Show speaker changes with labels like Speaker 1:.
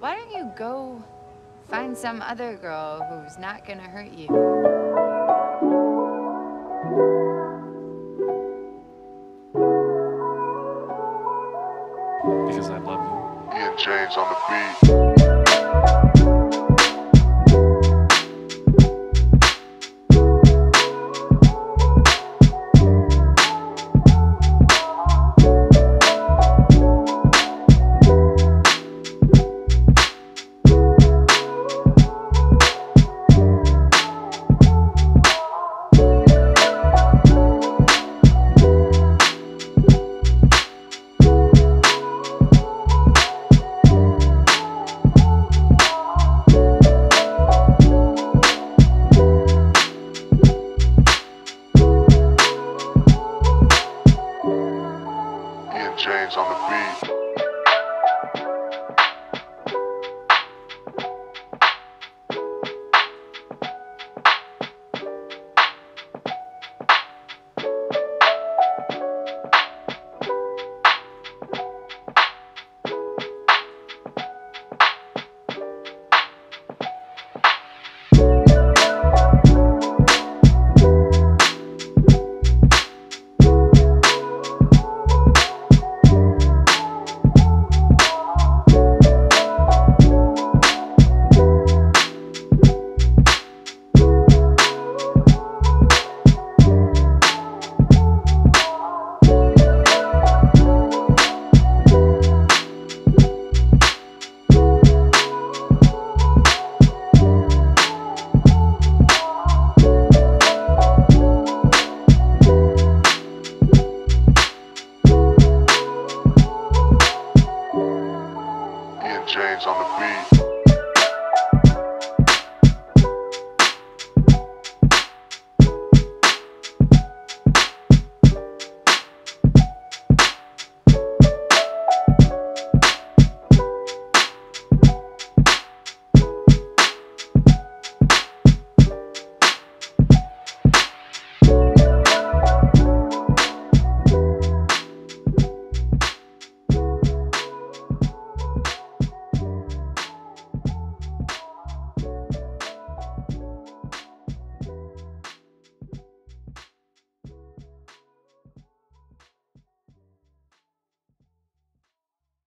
Speaker 1: Why don't you go find some other girl who's not gonna hurt you?
Speaker 2: Because I love you.
Speaker 3: Ian James on the beat. On the beat. on the beat.